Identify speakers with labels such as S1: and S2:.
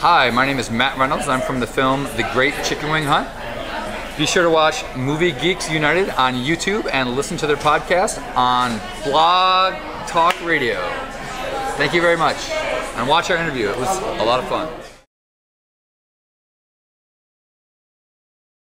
S1: Hi, my name is Matt Reynolds. I'm from the film The Great Chicken Wing Hunt. Be sure to watch Movie Geeks United on YouTube and listen to their podcast on Blog Talk Radio. Thank you very much. And watch our interview. It was a lot of fun.